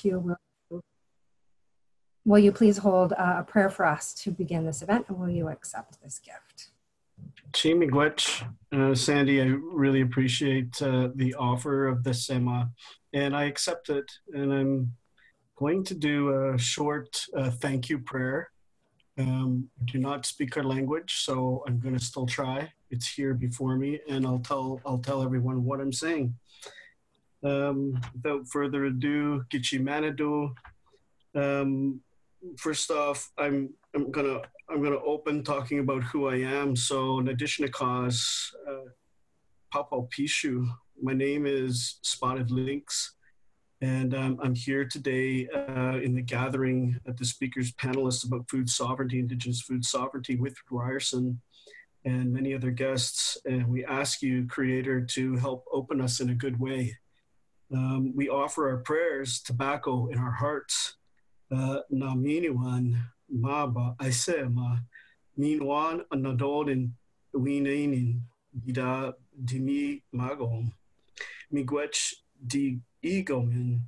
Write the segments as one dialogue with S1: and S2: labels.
S1: ask you, will you, will you please hold uh, a prayer for us to begin this event and will you accept this gift?
S2: Uh, Sandy, I really appreciate uh, the offer of the semaa and I accept it. And I'm going to do a short uh, thank you prayer. Um, I do not speak our language, so I'm going to still try. It's here before me, and I'll tell I'll tell everyone what I'm saying. Um, without further ado, Gichi Manadu. Um, first off, I'm I'm gonna I'm gonna open talking about who I am. So, in addition to cause, uh, Papa Pishu, my name is Spotted Lynx, and um, I'm here today uh, in the gathering at the speakers panelists about food sovereignty, Indigenous food sovereignty with Ryerson and many other guests. And we ask you, Creator, to help open us in a good way. Um, we offer our prayers, tobacco in our hearts. Uh, na miniwan maba aisema minwan anadodin winainin ida dimi magom miigwech di egomin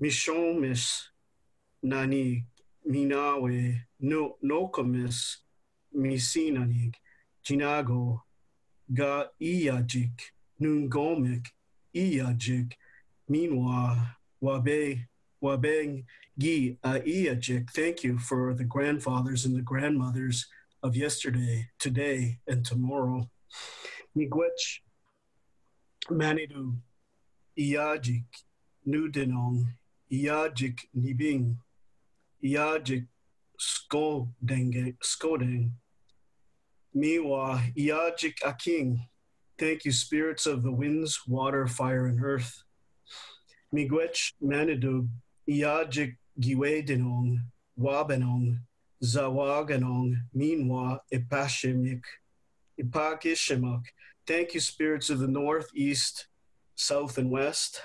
S2: mishomis nani minawe no nokomis misinanig jinago ga iyajik nungomik iyajik minwa wabe wabeng gi a uh, iyajik thank you for the grandfathers and the grandmothers of yesterday today and tomorrow. Miigwech Manidu Iyajik Nudenong Iyajik Nibing Iyajik Skodenge Skodeng. Miwa Iyajik Aking. Thank you, spirits of the winds, water, fire, and earth. Miigwech Manidu Iyajik Giwedenong Wabenong Zawaganong Minwa Ipashimik Ipakishimak Thank you, spirits of the north, east, south, and west.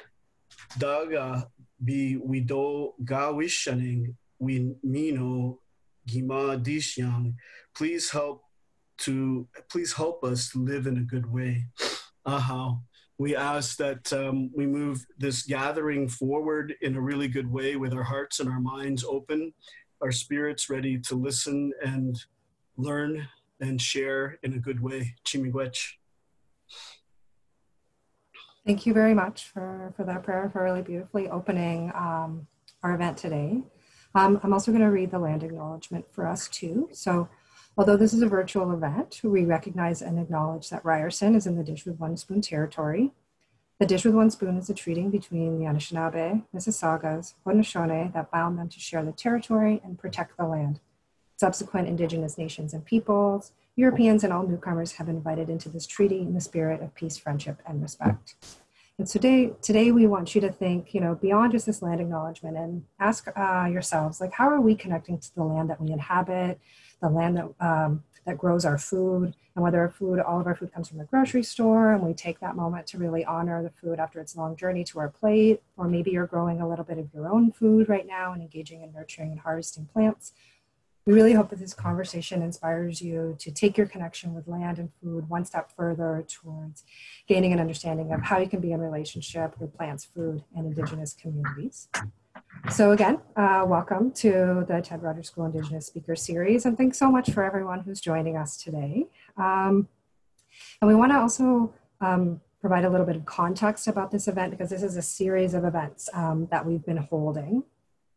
S2: Daga bi wido gawishaning mino gima dishyang. Please help to please help us to live in a good way. Aha. We ask that um, we move this gathering forward in a really good way with our hearts and our minds open, our spirits ready to listen and learn and share in a good way. Chi Miigwech.
S1: Thank you very much for, for that prayer, for really beautifully opening um, our event today. Um, I'm also going to read the land acknowledgement for us too. So, although this is a virtual event, we recognize and acknowledge that Ryerson is in the Dish with One Spoon territory. The Dish with One Spoon is a treaty between the Anishinaabe, Mississaugas, Haudenosaunee that bound them to share the territory and protect the land. Subsequent Indigenous nations and peoples Europeans and all newcomers have been invited into this treaty in the spirit of peace, friendship, and respect. And today, today we want you to think, you know, beyond just this land acknowledgement and ask uh, yourselves, like, how are we connecting to the land that we inhabit, the land that um, that grows our food, and whether our food, all of our food comes from the grocery store, and we take that moment to really honor the food after its long journey to our plate, or maybe you're growing a little bit of your own food right now and engaging in nurturing and harvesting plants. We really hope that this conversation inspires you to take your connection with land and food one step further towards gaining an understanding of how you can be in relationship with plants, food, and Indigenous communities. So again, uh, welcome to the Ted Rogers School Indigenous Speaker Series, and thanks so much for everyone who's joining us today. Um, and we want to also um, provide a little bit of context about this event because this is a series of events um, that we've been holding.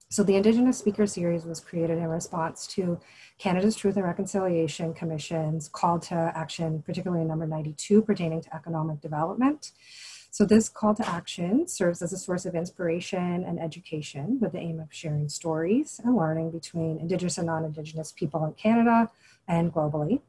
S1: So the Indigenous Speaker Series was created in response to Canada's Truth and Reconciliation Commission's call to action, particularly number 92 pertaining to economic development. So this call to action serves as a source of inspiration and education with the aim of sharing stories and learning between Indigenous and non-Indigenous people in Canada and globally.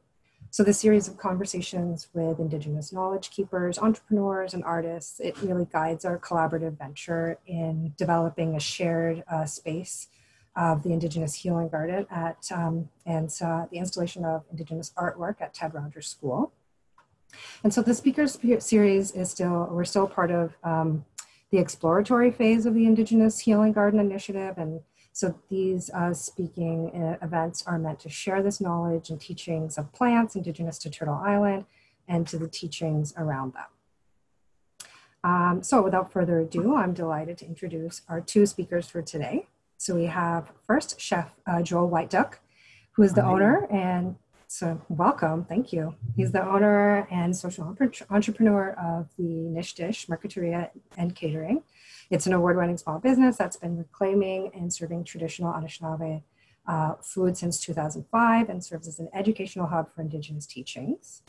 S1: So this series of conversations with Indigenous knowledge keepers, entrepreneurs, and artists, it really guides our collaborative venture in developing a shared uh, space of the Indigenous Healing Garden at, um, and uh, the installation of Indigenous artwork at Ted Rogers School. And so the speakers series is still, we're still part of um, the exploratory phase of the Indigenous Healing Garden Initiative and so these uh, speaking uh, events are meant to share this knowledge and teachings of plants indigenous to Turtle Island and to the teachings around them. Um, so without further ado, I'm delighted to introduce our two speakers for today. So we have first Chef uh, Johl Whiteduck, who is the Hi. owner and so welcome, thank you. He's the owner and social entrepreneur of the Nish Dish Marketeria and Catering. It's an award-winning small business that's been reclaiming and serving traditional Anishinaabe uh, food since 2005 and serves as an educational hub for Indigenous teachings.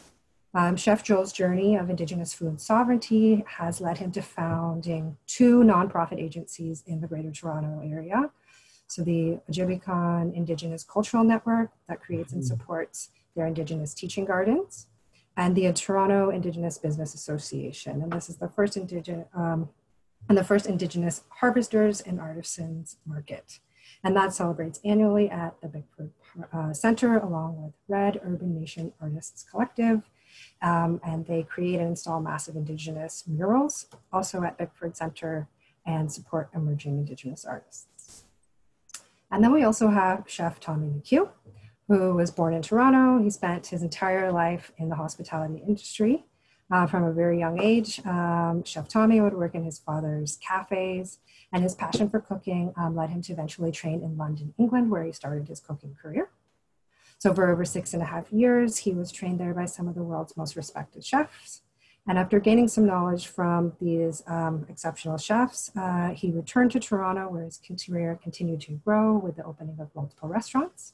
S1: Um, Chef Johl's journey of Indigenous food sovereignty has led him to founding two nonprofit agencies in the Greater Toronto area. So the Ojibiikaan Indigenous Cultural Network that creates and mm-hmm. supports their Indigenous teaching gardens, and the Toronto Indigenous Business Association. And this is the first Indigenous um, and the first Indigenous harvesters and artisans market. And that celebrates annually at the Bickford uh, Center along with Red Urban Nation Artists Collective um, and they create and install massive Indigenous murals, also at Bickford Center, and support emerging Indigenous artists. And then we also have Chef Tommy McHugh, who was born in Toronto. He spent his entire life in the hospitality industry. Uh, from a very young age, um, Chef Tommy would work in his father's cafes, and his passion for cooking um, led him to eventually train in London, England, where he started his cooking career. So for over six and a half years, he was trained there by some of the world's most respected chefs. And after gaining some knowledge from these um, exceptional chefs, uh, he returned to Toronto where his career continued to grow with the opening of multiple restaurants.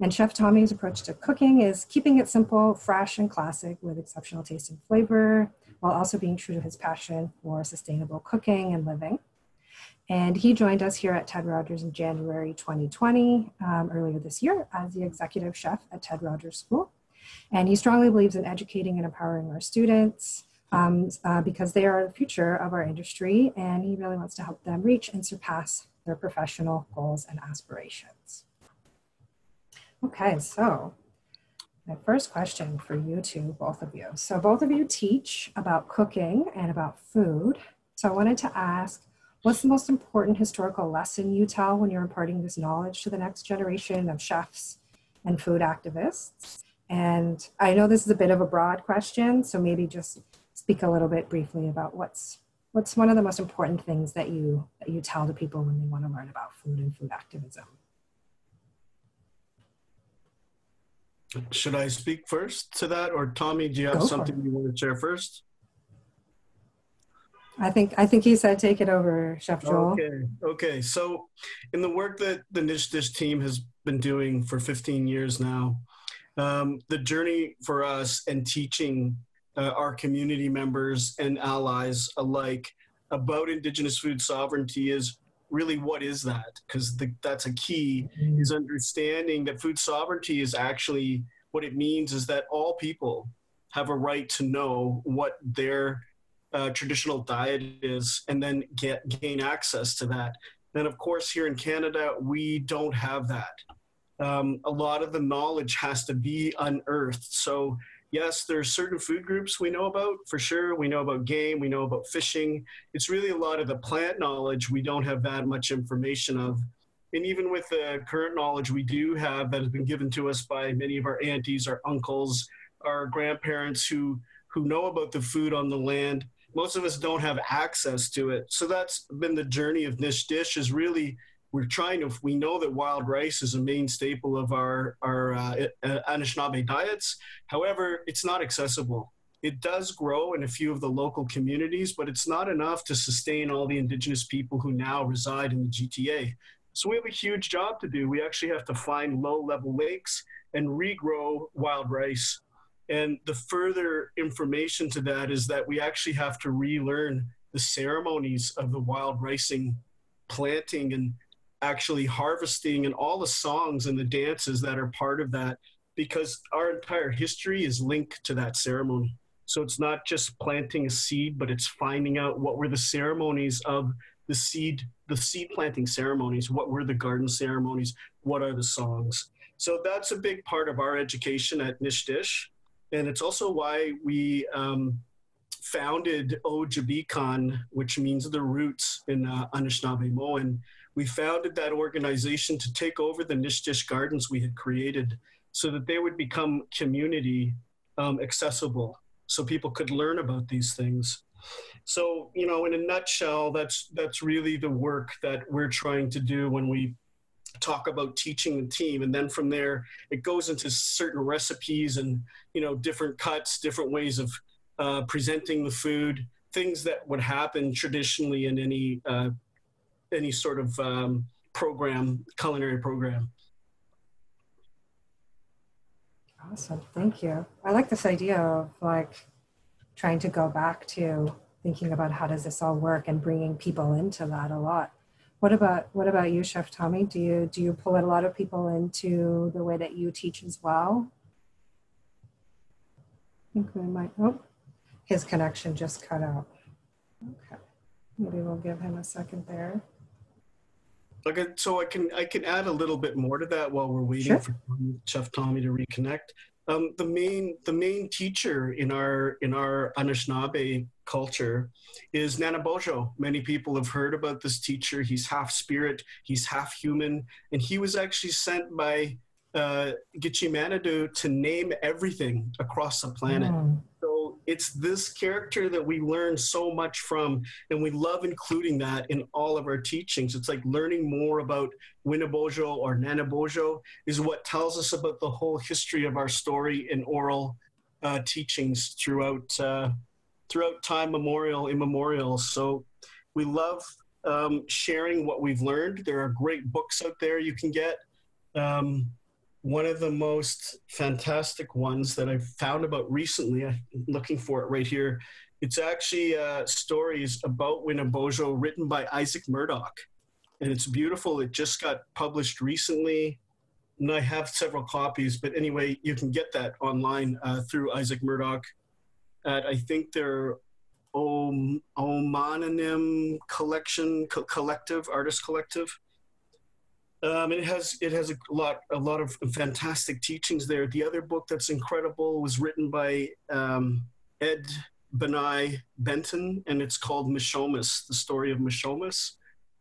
S1: And Chef Tommy's approach to cooking is keeping it simple, fresh, and classic with exceptional taste and flavor, while also being true to his passion for sustainable cooking and living. And he joined us here at Ted Rogers in January 2020, um, earlier this year, as the executive chef at Ted Rogers School. And he strongly believes in educating and empowering our students um, uh, because they are the future of our industry, and he really wants to help them reach and surpass their professional goals and aspirations. Okay, so my first question for you two, both of you. So both of you teach about cooking and about food. So I wanted to ask, What's the most important historical lesson you tell when you're imparting this knowledge to the next generation of chefs and food activists? And I know this is a bit of a broad question, so maybe just speak a little bit briefly about what's what's one of the most important things that you that you tell to people when they want to learn about food and food activism.
S2: Should I speak first to that, or Tommy? Do you have Go something you want to share first?
S1: I think I think he said take it over, Chef Johl.
S2: Okay. Okay. So in the work that the Nish Dish team has been doing for 15 years now, um, the journey for us and teaching uh, our community members and allies alike about Indigenous food sovereignty is really what is that? Because that's a key is understanding that food sovereignty is actually what it means is that all people have a right to know what their uh, traditional diet is and then get gain access to that. and of course, here in Canada, we don't have that. Um, a lot of the knowledge has to be unearthed. So, yes, there's certain food groups we know about for sure. We know about game, we know about fishing. It's really a lot of the plant knowledge we don't have that much information of. And even with the current knowledge we do have that has been given to us by many of our aunties, our uncles, our grandparents who who know about the food on the land, most of us don't have access to it. So that's been the journey of Nish Dish is really we're trying to we know that wild rice is a main staple of our our uh, uh, Anishinaabe diets. However, it's not accessible. It does grow in a few of the local communities, but it's not enough to sustain all the indigenous people who now reside in the GTA. So we have a huge job to do. We actually have to find low level lakes and regrow wild rice and the further information to that is that we actually have to relearn the ceremonies of the wild ricing, planting, and actually harvesting, and all the songs and the dances that are part of that, because our entire history is linked to that ceremony. So it's not just planting a seed, but it's finding out what were the ceremonies of the seed, the seed planting ceremonies, what were the garden ceremonies, what are the songs. So that's a big part of our education at Nish Dish. And it's also why we um, founded Ojibiikaan, which means the roots in uh, Anishinaabe We founded that organization to take over the Nish Dish gardens we had created so that they would become community um, accessible so people could learn about these things. So, you know, in a nutshell, that's that's really the work that we're trying to do when we talk about teaching the team and then from there it goes into certain recipes and you know different cuts different ways of uh, presenting the food things that would happen traditionally in any uh, any sort of um, program culinary program
S1: awesome thank you i like this idea of like trying to go back to thinking about how does this all work and bringing people into that a lot what about what about you, Chef Tommy? Do you do you pull a lot of people into the way that you teach as well? I think we might. Oh, his connection just cut out. Okay, maybe we'll give him a second there.
S2: Okay, so I can I can add a little bit more to that while we're waiting sure. for Chef Tommy to reconnect. Um, the main the main teacher in our in our Anishinaabe culture is Nanabojo. Many people have heard about this teacher. He's half spirit, he's half human, and he was actually sent by uh, Gitche Manitoulin to name everything across the planet. Mm it's this character that we learn so much from, and we love including that in all of our teachings. It's like learning more about Winnabojo or Nanabojo is what tells us about the whole history of our story in oral uh, teachings throughout uh, throughout time memorial immemorial. So we love um, sharing what we've learned. There are great books out there you can get. Um, one of the most fantastic ones that I've found about recently. I'm looking for it right here. It's actually uh, stories about Winnabojo written by Isaac Murdoch. And it's beautiful. It just got published recently. And I have several copies, but anyway, you can get that online uh, through Isaac Murdoch at, I think they're Om, Omonym Collection, Co- Collective, Artist Collective. Um, it has it has a lot a lot of fantastic teachings there. The other book that's incredible was written by um, Ed Benai Benton, and it's called Mishomis: The Story of Mishomis,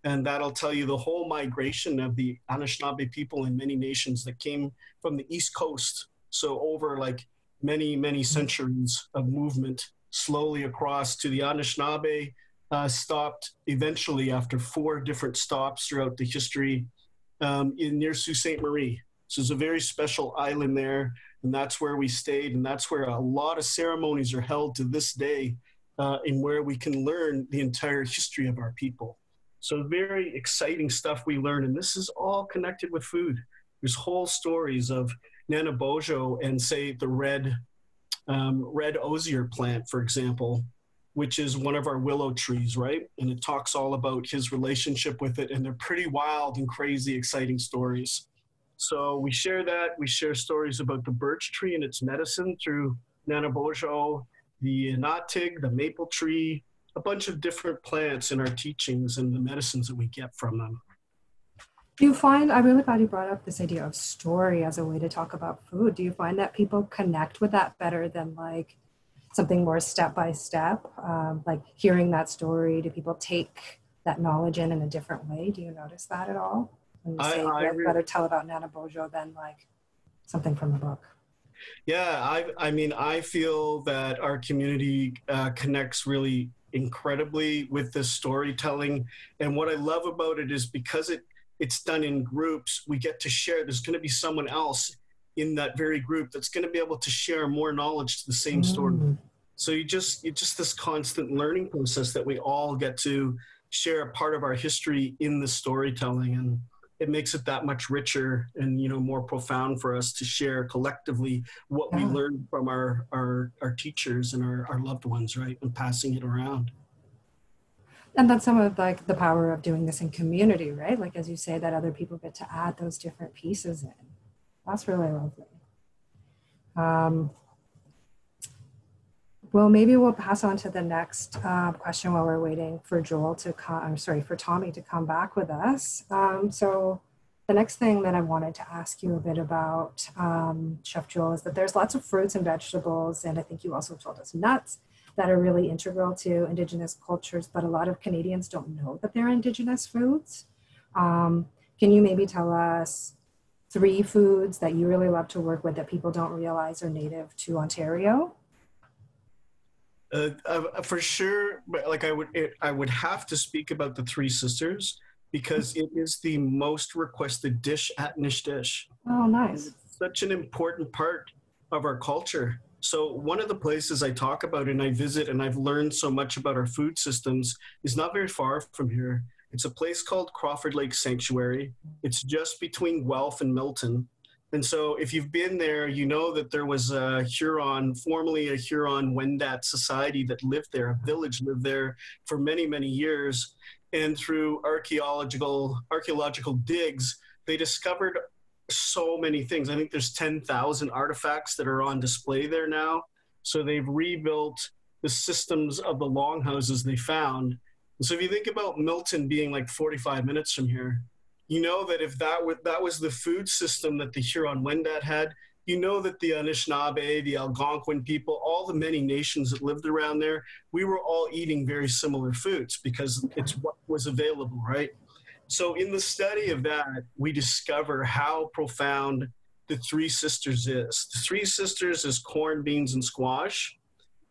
S2: and that'll tell you the whole migration of the Anishinaabe people in many nations that came from the East Coast. So over like many many centuries of movement, slowly across to the Anishinaabe. Uh, stopped eventually after four different stops throughout the history um, in near Sault Ste. Marie. So it's a very special island there, and that's where we stayed, and that's where a lot of ceremonies are held to this day, uh, and where we can learn the entire history of our people. So very exciting stuff we learn, and this is all connected with food. There's whole stories of Nanabojo and say the red um, red osier plant, for example, which is one of our willow trees, right? And it talks all about his relationship with it, and they're pretty wild and crazy, exciting stories. So we share that. We share stories about the birch tree and its medicine through Nanabojo, the Natig, the maple tree, a bunch of different plants in our teachings and the medicines that we get from them.
S1: Do you find, I'm really glad you brought up this idea of story as a way to talk about food. Do you find that people connect with that better than like something more step by step, um, like hearing that story? Do people take that knowledge in in a different way? Do you notice that at all? When you say I, I really, rather tell about Nanabojo than like something from the book.
S2: Yeah, I, I mean, I feel that our community uh, connects really incredibly with this storytelling. And what I love about it is because it it's done in groups, we get to share. There's going to be someone else in that very group that's going to be able to share more knowledge to the same story. Mm. So you just you just this constant learning process that we all get to share a part of our history in the storytelling and it makes it that much richer and you know more profound for us to share collectively what yeah. we learned from our, our our teachers and our, our loved ones right and passing it around
S1: and that's some of like the power of doing this in community right like as you say that other people get to add those different pieces in that's really lovely. Um, well, maybe we'll pass on to the next uh, question while we're waiting for Johl to come, I'm sorry, for Tommy to come back with us. Um, so the next thing that I wanted to ask you a bit about, um, Chef Johl, is that there's lots of fruits and vegetables, and I think you also told us nuts that are really integral to Indigenous cultures, but a lot of Canadians don't know that they're Indigenous foods. Um, can you maybe tell us three foods that you really love to work with that people don't realize are native to Ontario?
S2: Uh, uh, for sure, like I would, it, I would have to speak about the Three Sisters because it is the most requested dish at Nish Dish.
S1: Oh, nice!
S2: such an important part of our culture. So one of the places I talk about and I visit and I've learned so much about our food systems is not very far from here. It's a place called Crawford Lake Sanctuary. It's just between Guelph and Milton. And so if you've been there, you know that there was a Huron, formerly a Huron Wendat society that lived there, a village lived there for many, many years. And through archaeological archaeological digs, they discovered so many things. I think there's 10,000 artifacts that are on display there now. So they've rebuilt the systems of the longhouses they found. So if you think about Milton being like 45 minutes from here, you know that if that, that was the food system that the Huron Wendat had, you know that the Anishinaabe, the Algonquin people, all the many nations that lived around there, we were all eating very similar foods because it's what was available, right? So, in the study of that, we discover how profound the Three Sisters is. The Three Sisters is corn, beans, and squash,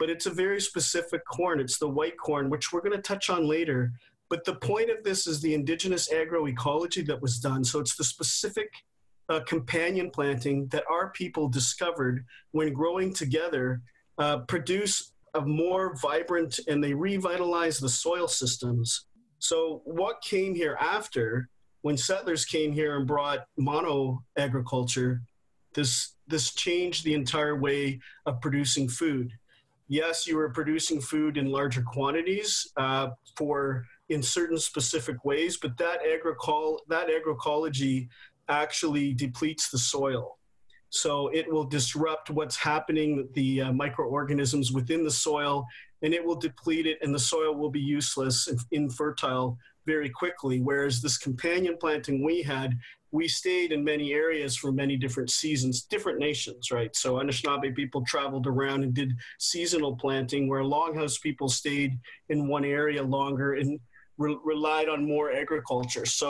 S2: but it's a very specific corn. It's the white corn, which we're going to touch on later. But the point of this is the indigenous agroecology that was done. So, it's the specific uh, companion planting that our people discovered when growing together uh, produce a more vibrant and they revitalize the soil systems so, what came here after when settlers came here and brought mono agriculture? This this changed the entire way of producing food. Yes, you were producing food in larger quantities uh, for in certain specific ways, but that agricol that agroecology actually depletes the soil. So it will disrupt what's happening, the uh, microorganisms within the soil, and it will deplete it, and the soil will be useless and infertile very quickly. Whereas this companion planting we had, we stayed in many areas for many different seasons, different nations, right? So Anishinaabe people traveled around and did seasonal planting, where Longhouse people stayed in one area longer and re- relied on more agriculture. So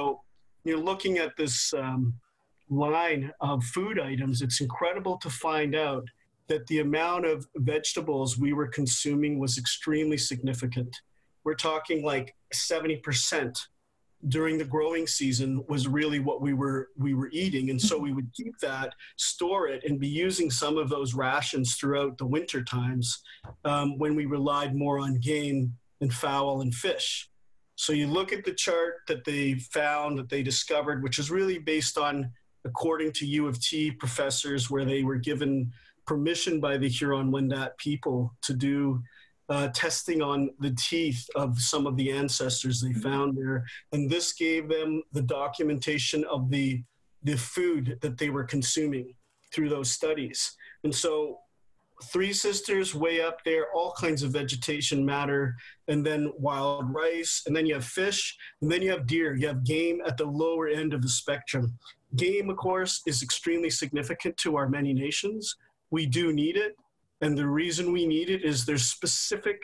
S2: you're looking at this um, line of food items. It's incredible to find out that the amount of vegetables we were consuming was extremely significant. We're talking like 70% during the growing season was really what we were we were eating. And so we would keep that store it and be using some of those rations throughout the winter times um, when we relied more on game and fowl and fish. So you look at the chart that they found that they discovered which is really based on according to u of t professors where they were given permission by the Huron Wendat people to do uh, testing on the teeth of some of the ancestors they found there. And this gave them the documentation of the, the food that they were consuming through those studies. And so Three Sisters way up there, all kinds of vegetation matter, and then wild rice, and then you have fish, and then you have deer. You have game at the lower end of the spectrum. Game, of course, is extremely significant to our many nations, we do need it. And the reason we need it is there's specific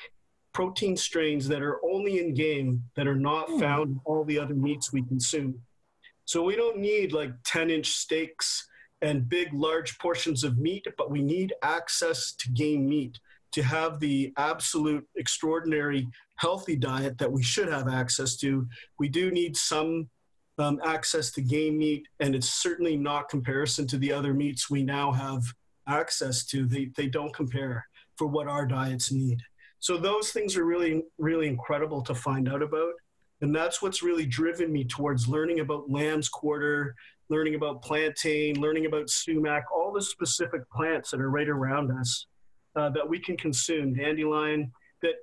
S2: protein strains that are only in game that are not hmm. found in all the other meats we consume. So we don't need like 10 inch steaks and big, large portions of meat, but we need access to game meat to have the absolute extraordinary healthy diet that we should have access to. We do need some um, access to game meat, and it's certainly not comparison to the other meats we now have access to, they, they don't compare for what our diets need. So those things are really, really incredible to find out about. And that's what's really driven me towards learning about lamb's quarter, learning about plantain, learning about sumac, all the specific plants that are right around us uh, that we can consume. Dandelion, that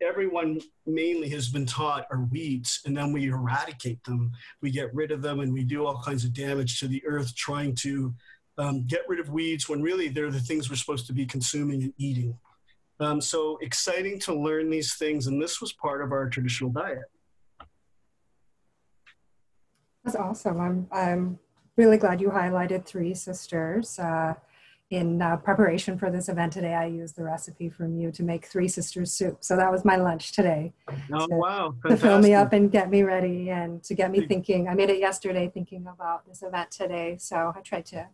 S2: everyone mainly has been taught are weeds, and then we eradicate them. We get rid of them and we do all kinds of damage to the earth trying to um, get rid of weeds when really they're the things we're supposed to be consuming and eating. Um, so exciting to learn these things, and this was part of our traditional diet.
S1: That's awesome. I'm I'm really glad you highlighted Three Sisters. Uh, in uh, preparation for this event today, I used the recipe from you to make Three Sisters soup. So that was my lunch today.
S2: Oh,
S1: to,
S2: wow.
S1: Fantastic. To fill me up and get me ready and to get me thinking. I made it yesterday thinking about this event today. So I tried to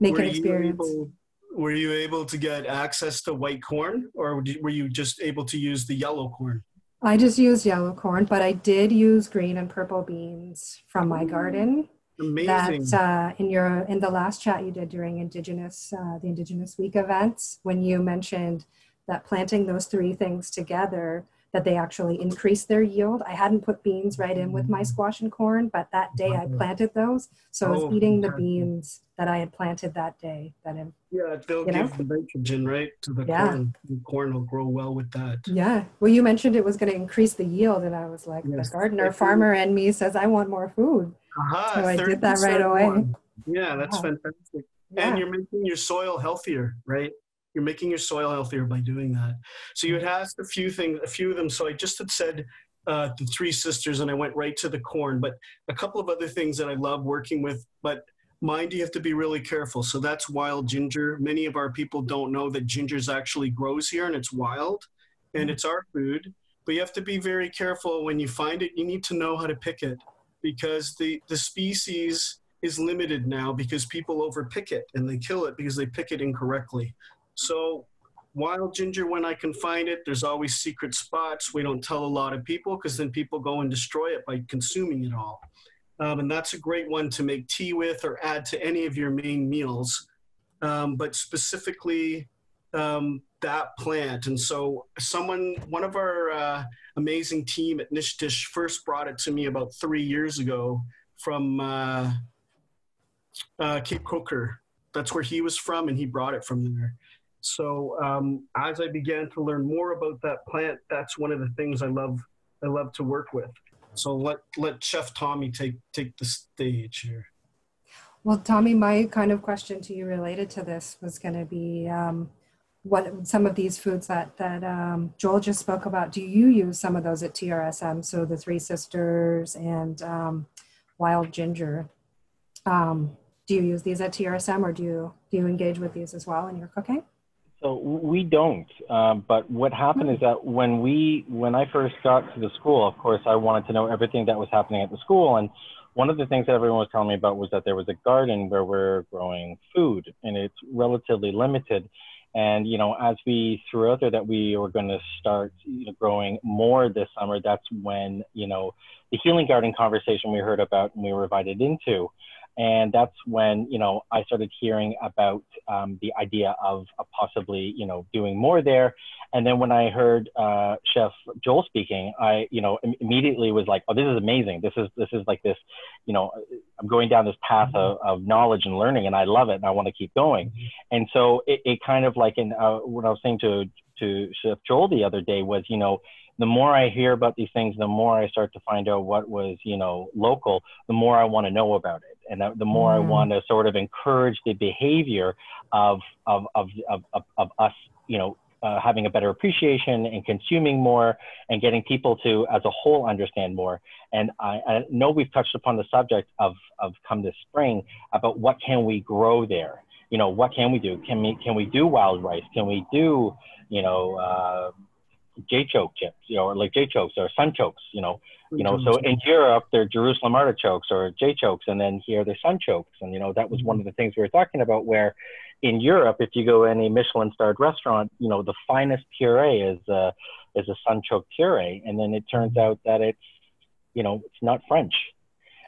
S1: make
S2: were
S1: an experience.
S2: Able, were you able to get access to white corn or were you just able to use the yellow corn?
S1: I just used yellow corn, but I did use green and purple beans from my garden.
S2: Amazing.
S1: That uh, in your in the last chat you did during Indigenous uh, the Indigenous Week events, when you mentioned that planting those three things together that they actually increased their yield. I hadn't put beans right in with my squash and corn, but that day I planted those. So I was
S2: Oh,
S1: eating the beans that I had planted that day. That in,
S2: Yeah, they'll
S1: You know?
S2: give the nitrogen right to the
S1: Yeah.
S2: corn. The corn will grow well with that.
S1: yeah. Well, you mentioned it was going to increase the yield, and I was like,
S2: Yes.
S1: the gardener farmer in me says I want more food.
S2: Aha,
S1: So I did that right away.
S2: more. Yeah, that's
S1: Wow.
S2: fantastic.
S1: Yeah.
S2: And you're making your soil healthier, right? You're making your soil healthier by doing that. So you had asked a few things, a few of them. So I just had said uh, the three sisters, and I went right to the corn. But a couple of other things that I love working with, but mind you have to be really careful. So that's wild ginger. Many of our people don't know that gingers actually grows here, and it's wild, and it's our food. But you have to be very careful when you find it. You need to know how to pick it because the the species is limited now because people overpick it and they kill it because they pick it incorrectly. So wild ginger when I can find it, there's always secret spots. We don't tell a lot of people because then people go and destroy it by consuming it all. Um, and that's a great one to make tea with or add to any of your main meals. Um, but specifically um, that plant. And so someone, one of our uh, amazing team at Nish Dish first brought it to me about three years ago from uh, uh, Cape Croker. That's where he was from, and he brought it from there. So um, as I began to learn more about that plant, that's one of the things I love. I love to work with. So let let Chef Tommy take take the stage here.
S1: Well, Tommy, my kind of question to you related to this was going to be um, what some of these foods that that um, Johl just spoke about. Do you use some of those at TRSM? So the Three Sisters and um, Wild Ginger. Um, do you use these at TRSM, or do you do you engage with these as well in your cooking?
S3: So we don't. Um, but what happened is that when we, when I first got to the school, of course, I wanted to know everything that was happening at the school. And one of the things that everyone was telling me about was that there was a garden where we're growing food, and it's relatively limited. And you know, as we threw out there that we were going to start you know, growing more this summer, that's when you know the healing garden conversation we heard about and we were invited into and that's when you know I started hearing about um, the idea of, of possibly you know doing more there. And then when I heard uh, Chef Johl speaking, I you know im- immediately was like, oh, this is amazing. This is this is like this, you know, I'm going down this path of, of knowledge and learning, and I love it, and I want to keep going. And so it, it kind of like in uh, what I was saying to to Chef Johl the other day was, you know, the more I hear about these things, the more I start to find out what was, you know, local, the more I want to know about it. And the more I
S1: Mm.
S3: want to sort of encourage the behavior of, of, of, of, of, of us, you know, uh, having a better appreciation and consuming more and getting people to, as a whole, understand more. And I, I know we've touched upon the subject of, of come this spring about what can we grow there? You know, what can we do? Can we, can we do wild rice? Can we do, you know, uh, J choke chips, you know, or like J chokes or sun chokes, you know, you know. So in mm-hmm. Europe, they're Jerusalem artichokes or J chokes, and then here they're sun chokes, and you know that was one mm-hmm. of the things we were talking about. Where in Europe, if you go any Michelin starred restaurant, you know the finest puree is a is a sun choke puree, and then it turns mm-hmm. out that it's you know it's not French,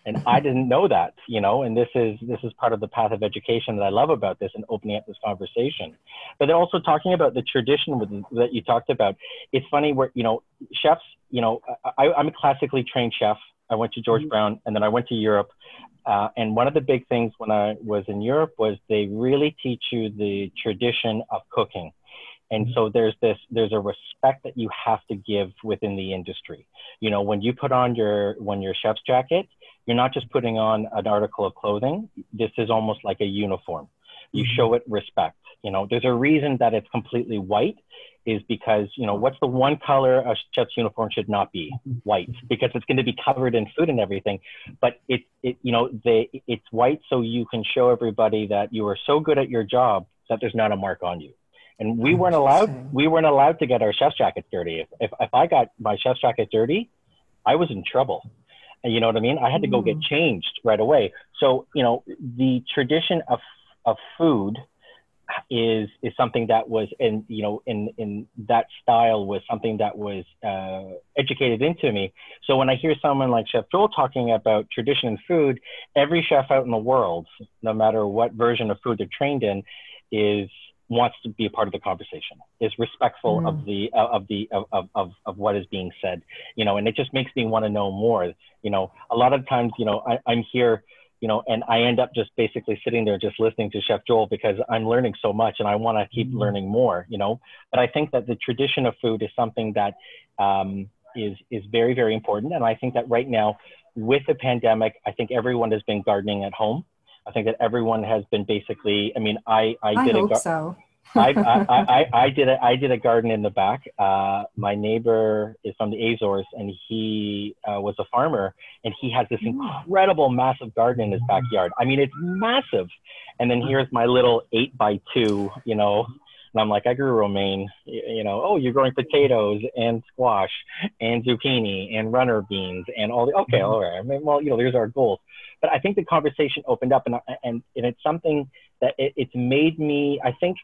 S3: and I didn't know that, you know, and this is this is part of the path of education that I love about this and opening up this conversation. But then also talking about the tradition with, that you talked about, it's funny where you know chefs, you know, I, I'm a classically trained chef. I went to George
S2: Mhm.
S3: Brown, and then I went to Europe. Uh, and one of the big things when I was in Europe was they really teach you the tradition of cooking. And so there's this, there's a respect that you have to give within the industry. You know, when you put on your, when your chef's jacket, you're not just putting on an article of clothing. This is almost like a uniform. You
S2: Mhm.
S3: show it respect. You know, there's a reason that it's completely white is because, you know, what's the one color a chef's uniform should not be? White, because it's going to be covered in food and everything. But it, it you know, they, it's white so you can show everybody that you are so good at your job that there's not a mark on you. And we weren't allowed, we weren't allowed to get our chef's jackets dirty. If, if, if I got my chef's jacket dirty, I was in trouble. You know what I mean? I had to go get changed right away. So, you know, the tradition of, of food is is something that was in you know in in that style was something that was uh, educated into me. So when I hear someone like Chef Johl talking about tradition and food, every chef out in the world, no matter what version of food they're trained in, is wants to be a part of the conversation is respectful mm. of the uh, of the of, of of what is being said you know and it just makes me want to know more you know a lot of times you know I, i'm here you know, and I end up just basically sitting there just listening to Chef Johl because I'm learning so much and I want to keep mm-hmm. learning more, you know. But I think that the tradition of food is something that um, is is very very important, and I think that right now with the pandemic, I think everyone has been gardening at home. I think that everyone has been basically. I mean, I I,
S1: I
S3: did
S1: hope a gar- so.
S3: I, I, I, I, did a, I did a garden in the back. Uh, my neighbor is from the Azores and he uh, was a farmer and he has this incredible massive garden in his backyard. I mean, it's massive. And then here's my little eight by two, you know, and I'm like, I grew romaine, you know, oh, you're growing potatoes and squash and zucchini and runner beans and all the, okay, all right. I mean, well, you know, there's our goals. But I think the conversation opened up and, and, and it's something that it, it's made me, I think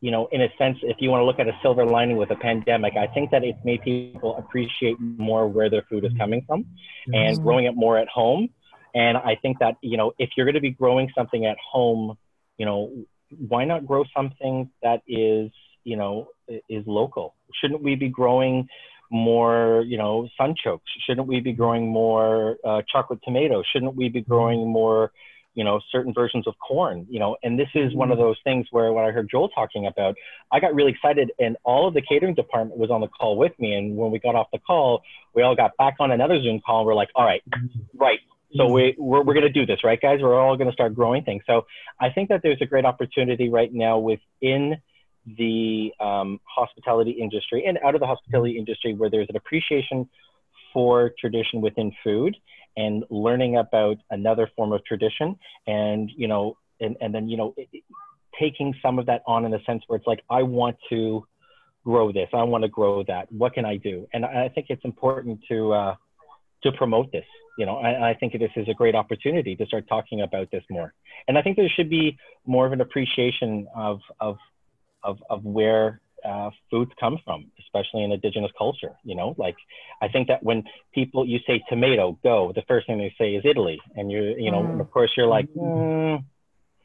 S3: you know, in a sense, if you want to look at a silver lining with a pandemic, I think that it's made people appreciate more where their food is coming from and mm-hmm. growing it more at home. And I think that, you know, if you're going to be growing something at home, you know, why not grow something that is, you know, is local? Shouldn't we be growing more, you know, sunchokes? Shouldn't we be growing more uh, chocolate tomatoes? Shouldn't we be growing more, you know certain versions of corn you know and this is one of mm-hmm. those things where when i heard johl talking about i got really excited and all of the catering department was on the call with me and when we got off the call we all got back on another zoom call and we're like all right right so mm-hmm. we, we're, we're going to do this right guys? We're all going to start growing things. So i think that there's a great opportunity right now within the um, hospitality industry and out of the hospitality industry where there's an appreciation for tradition within food and learning about another form of tradition and you know and, and then you know taking some of that on in the sense where it's like i want to grow this. I want to grow that. What can i do? And i think it's important to uh, to promote this you know I, I think this is a great opportunity to start talking about this more and i think there should be more of an appreciation of of of, of where uh, foods come from, especially in indigenous culture. You know, like I think that when people you say tomato, go, the first thing they say is Italy, and you you know, mm. of course, you're like. Mm,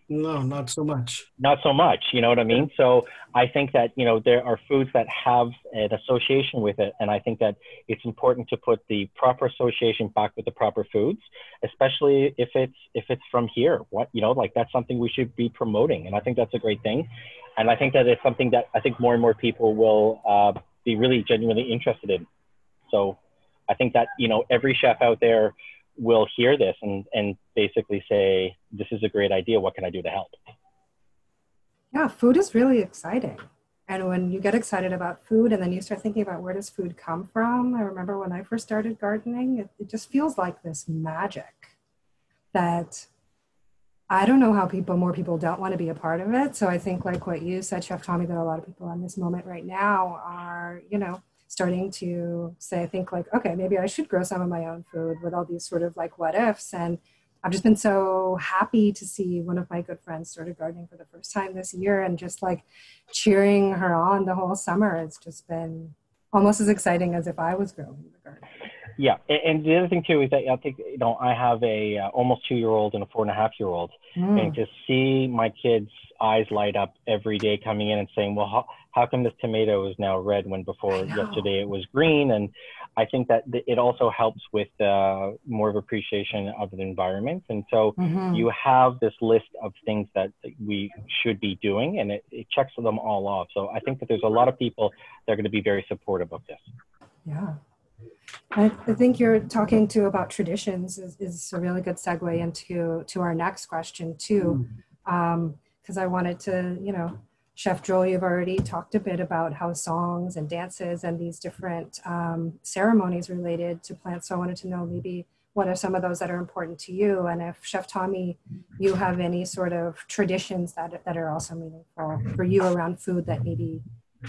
S2: no, not so much.
S3: Not so much. You know what I mean? So I think that you know there are foods that have an association with it, and I think that it's important to put the proper association back with the proper foods, especially if it's if it's from here. What you know, like that's something we should be promoting, and I think that's a great thing, and I think that it's something that I think more and more people will uh, be really genuinely interested in. So I think that you know every chef out there will hear this and, and basically say, this is a great idea. What can I do to help?
S1: Yeah, food is really exciting. And when you get excited about food and then you start thinking about where does food come from, I remember when I first started gardening, it, it just feels like this magic that I don't know how people, more people don't want to be a part of it. So I think like what you said, Chef Tommy, that a lot of people in this moment right now are, you know, starting to say, I think like, okay, maybe I should grow some of my own food with all these sort of like what ifs. And I've just been so happy to see one of my good friends started gardening for the first time this year and just like cheering her on the whole summer. It's just been almost as exciting as if I was growing the garden.
S3: Yeah, and the other thing too is that I think you know I have a uh, almost two year old and a four and a half year old, mm. and to see my kids' eyes light up every day coming in and saying, "Well, how, how come this tomato is now red when before yesterday it was green?" And I think that it also helps with uh, more of appreciation of the environment. And so mm-hmm. you have this list of things that we should be doing, and it, it checks them all off. So I think that there's a lot of people that are going to be very supportive of this.
S1: Yeah. I, I think you're talking to about traditions is, is a really good segue into to our next question too, because mm. um, I wanted to, you know, Chef Joel, you've already talked a bit about how songs and dances and these different um, ceremonies related to plants. So I wanted to know maybe what are some of those that are important to you, and if Chef Tommy, you have any sort of traditions that that are also meaningful for you around food that maybe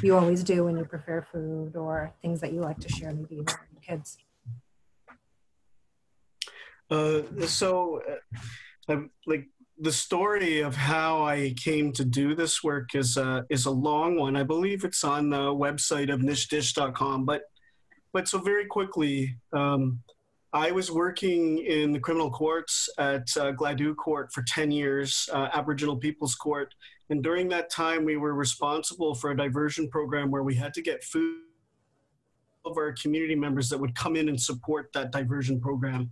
S1: you always do when you prepare food, or things that you like to share maybe with your kids.
S2: Uh, so, uh, I'm like the story of how I came to do this work is a, is a long one. I believe it's on the website of nishdish.com. But, but so very quickly, um, I was working in the criminal courts at uh, Gladue Court for 10 years, uh, Aboriginal People's Court. And during that time, we were responsible for a diversion program where we had to get food of our community members that would come in and support that diversion program.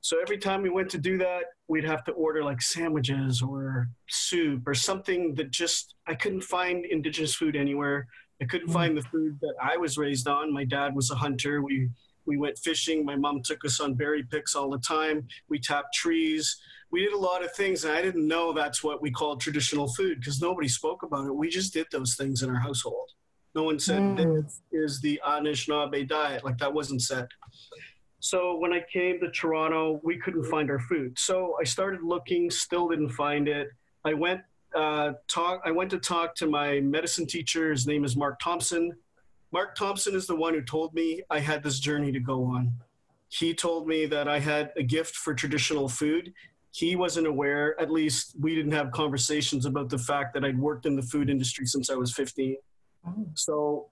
S2: So every time we went to do that, we'd have to order like sandwiches or soup or something that just, I couldn't find indigenous food anywhere. I couldn't find the food that I was raised on. My dad was a hunter. We, we went fishing. My mom took us on berry picks all the time. We tapped trees. We did a lot of things, and I didn't know that's what we called traditional food because nobody spoke about it. We just did those things in our household. No one said mm. this is the Anishinaabe diet. Like that wasn't said. So when I came to Toronto, we couldn't find our food. So I started looking, still didn't find it. I went uh, talk. I went to talk to my medicine teacher. His name is Mark Thompson. Mark Thompson is the one who told me I had this journey to go on. He told me that I had a gift for traditional food. He wasn't aware, at least we didn't have conversations about the fact that I'd worked in the food industry since I was 15. So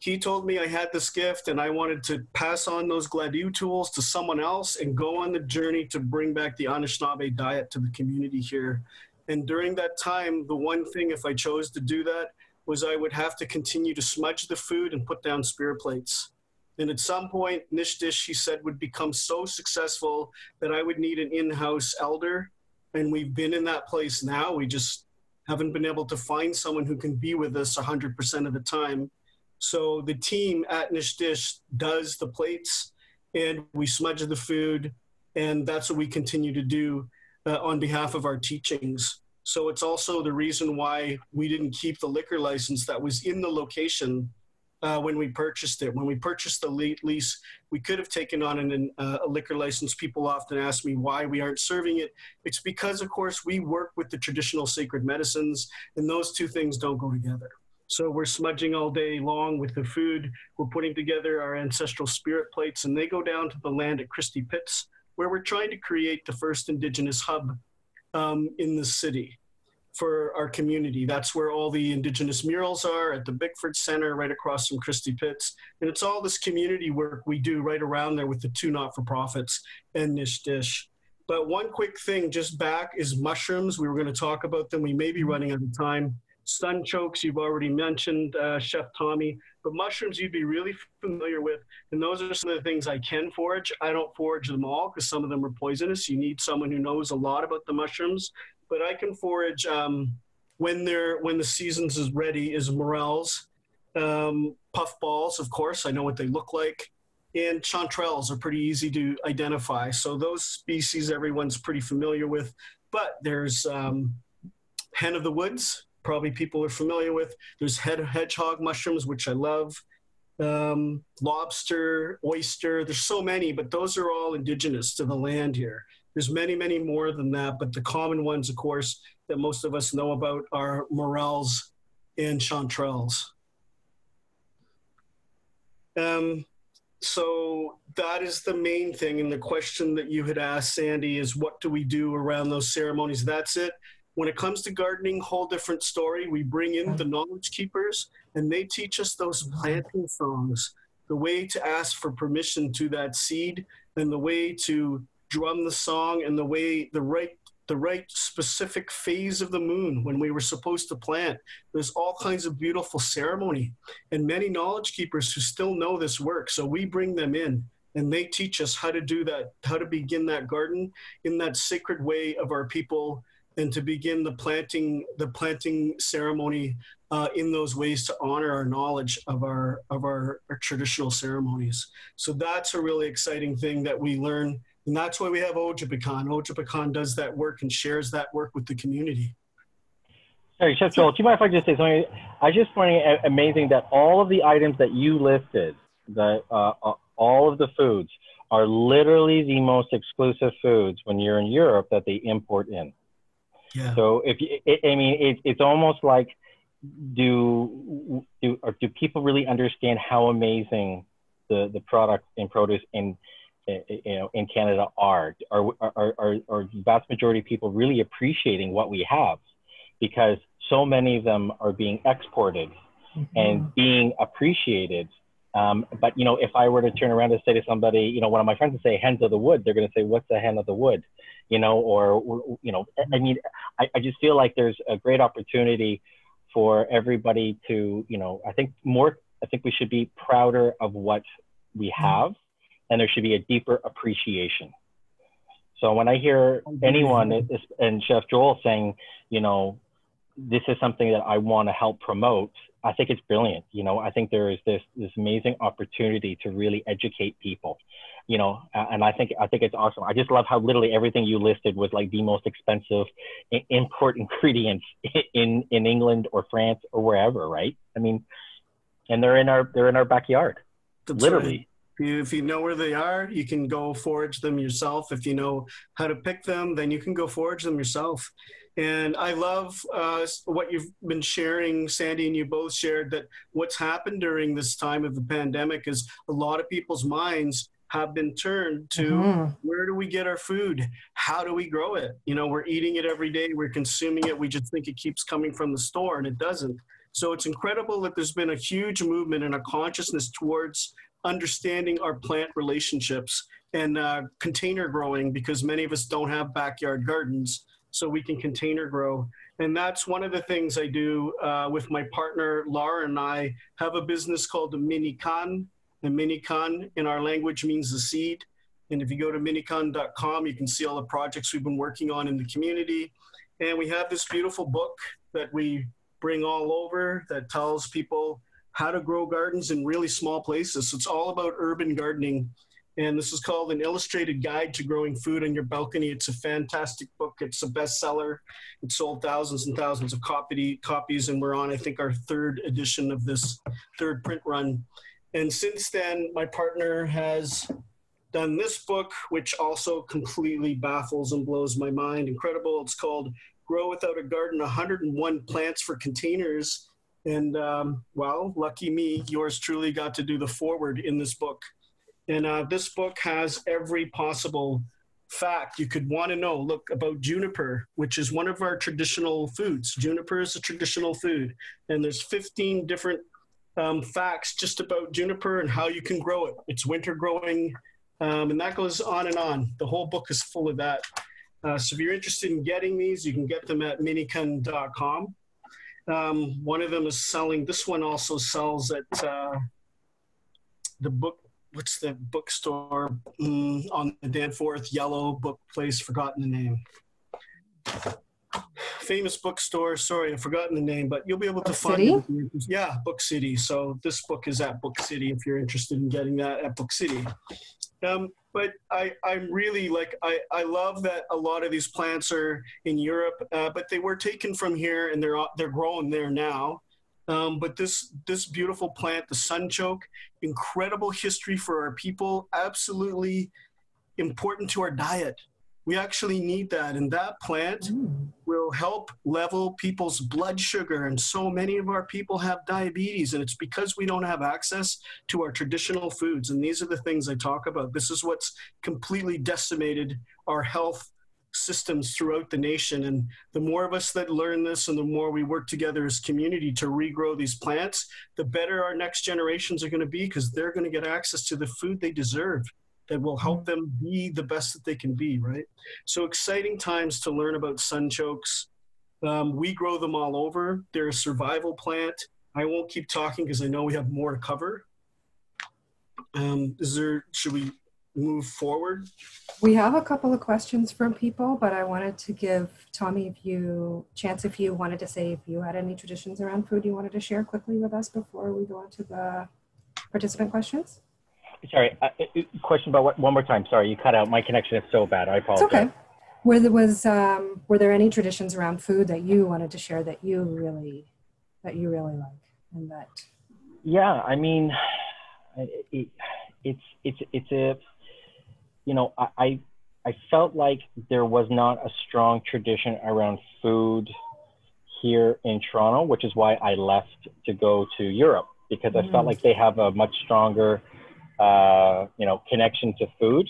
S2: he told me I had this gift and I wanted to pass on those Gladue tools to someone else and go on the journey to bring back the Anishinaabe diet to the community here. And during that time, the one thing, if I chose to do that, was I would have to continue to smudge the food and put down spirit plates. And at some point, Nish Dish, he said, would become so successful that I would need an in house elder. And we've been in that place now. We just haven't been able to find someone who can be with us 100% of the time. So the team at Nish Dish does the plates and we smudge the food. And that's what we continue to do uh, on behalf of our teachings. So it's also the reason why we didn't keep the liquor license that was in the location uh, when we purchased it. When we purchased the lease, we could have taken on an, uh, a liquor license. People often ask me why we aren't serving it. It's because, of course, we work with the traditional sacred medicines, and those two things don't go together. So we're smudging all day long with the food. We're putting together our ancestral spirit plates, and they go down to the land at Christie Pits, where we're trying to create the first indigenous hub um, in the city for our community. That's where all the indigenous murals are at the Bickford Center, right across from Christie Pits. And it's all this community work we do right around there with the two not for profits and Nish Dish. But one quick thing just back is mushrooms. We were going to talk about them. We may be running out of time. Sunchokes, you've already mentioned, uh, Chef Tommy. But mushrooms you'd be really familiar with. And those are some of the things I can forage. I don't forage them all because some of them are poisonous. You need someone who knows a lot about the mushrooms but I can forage um, when they're when the seasons is ready is morels, um, puffballs, of course. I know what they look like, and chanterelles are pretty easy to identify. So those species everyone's pretty familiar with. But there's um, hen of the woods, probably people are familiar with. There's head hedgehog mushrooms, which I love. Um, lobster, oyster. There's so many, but those are all indigenous to the land here. There's many, many more than that, but the common ones, of course, that most of us know about are morels and chanterelles. Um, so that is the main thing. And the question that you had asked, Sandy, is what do we do around those ceremonies? That's it. When it comes to gardening, whole different story. We bring in the knowledge keepers and they teach us those planting songs, the way to ask for permission to that seed and the way to drum the song and the way the right the right specific phase of the moon when we were supposed to plant. There's all kinds of beautiful ceremony and many knowledge keepers who still know this work. So we bring them in and they teach us how to do that, how to begin that garden in that sacred way of our people and to begin the planting the planting ceremony uh, in those ways to honor our knowledge of our of our, our traditional ceremonies. So that's a really exciting thing that we learn and that's why we have Ojibiikaan. Ojibiikaan does that work and shares that work with the community.
S3: Sorry, Chef Johl, do you mind if I just say something? I just find it amazing that all of the items that you listed, the, uh, uh, all of the foods, are literally the most exclusive foods when you're in Europe that they import in. Yeah. So if you, it, I mean, it, it's almost like, do do or do people really understand how amazing the the products and produce in you know in Canada are are are are, are vast majority of people really appreciating what we have because so many of them are being exported mm-hmm. and being appreciated um, but you know, if I were to turn around and say to somebody, you know, one of my friends would say "hens of the wood," they're going to say, "What's a hen of the wood?" You know, or you know, I mean, I, I just feel like there's a great opportunity for everybody to, you know, I think more. I think we should be prouder of what we have, and there should be a deeper appreciation. So when I hear anyone and Chef Johl saying, you know, this is something that I want to help promote, I think it's brilliant. You know, I think there is this this amazing opportunity to really educate people. You know, and I think I think it's awesome. I just love how literally everything you listed was like the most expensive import ingredients in in England or France or wherever, right? I mean, and they're in our they're in our backyard, That's literally. Right.
S2: If you know where they are, you can go forage them yourself. If you know how to pick them, then you can go forage them yourself. And I love uh, what you've been sharing, Sandy, and you both shared that what's happened during this time of the pandemic is a lot of people's minds have been turned to mm-hmm. where do we get our food? How do we grow it? You know, we're eating it every day, we're consuming it, we just think it keeps coming from the store, and it doesn't. So it's incredible that there's been a huge movement and a consciousness towards understanding our plant relationships and uh, container growing because many of us don't have backyard gardens so we can container grow. And that's one of the things I do uh, with my partner, Laura, and I have a business called the Minicon. The Minicon in our language means the seed. And if you go to minicon.com, you can see all the projects we've been working on in the community. And we have this beautiful book that we bring all over that tells people how to grow gardens in really small places. So it's all about urban gardening and this is called An Illustrated Guide to Growing Food on Your Balcony. It's a fantastic book. It's a bestseller. It sold thousands and thousands of copy, copies, and we're on, I think, our third edition of this third print run. And since then, my partner has done this book, which also completely baffles and blows my mind. Incredible. It's called Grow Without a Garden 101 Plants for Containers. And um, well, lucky me, yours truly got to do the forward in this book. And uh, this book has every possible fact you could want to know. Look about juniper, which is one of our traditional foods. Juniper is a traditional food, and there's 15 different um, facts just about juniper and how you can grow it. It's winter growing, um, and that goes on and on. The whole book is full of that. Uh, so if you're interested in getting these, you can get them at minicon.com. Um, one of them is selling. This one also sells at uh, the book what's the bookstore mm, on the Danforth Yellow book place? Forgotten the name. Famous bookstore. Sorry, I've forgotten the name, but you'll be able to book find City? it. Yeah, Book City. So this book is at Book City if you're interested in getting that at Book City. Um, but I, I'm really like I, I love that a lot of these plants are in Europe, uh, but they were taken from here and they're they're growing there now. Um, but this this beautiful plant, the sunchoke, incredible history for our people, absolutely important to our diet. We actually need that, and that plant mm. will help level people's blood sugar. And so many of our people have diabetes, and it's because we don't have access to our traditional foods. And these are the things I talk about. This is what's completely decimated our health systems throughout the nation. And the more of us that learn this and the more we work together as community to regrow these plants, the better our next generations are going to be because they're going to get access to the food they deserve that will help them be the best that they can be, right? So exciting times to learn about sunchokes. Um, we grow them all over. They're a survival plant. I won't keep talking because I know we have more to cover. Um, is there, should we move forward?
S1: We have a couple of questions from people, but I wanted to give Tommy if you chance if you wanted to say if you had any traditions around food you wanted to share quickly with us before we go on to the participant questions.
S3: Sorry, uh, uh question about what, one more time. Sorry, you cut out. My connection is so bad. I apologize. It's okay.
S1: Were there was um, were there any traditions around food that you wanted to share that you really that you really like and that?
S3: Yeah, I mean, it, it's it's it's a you know, I, I felt like there was not a strong tradition around food here in Toronto, which is why I left to go to Europe because I felt mm. like they have a much stronger uh, you know, connection to food.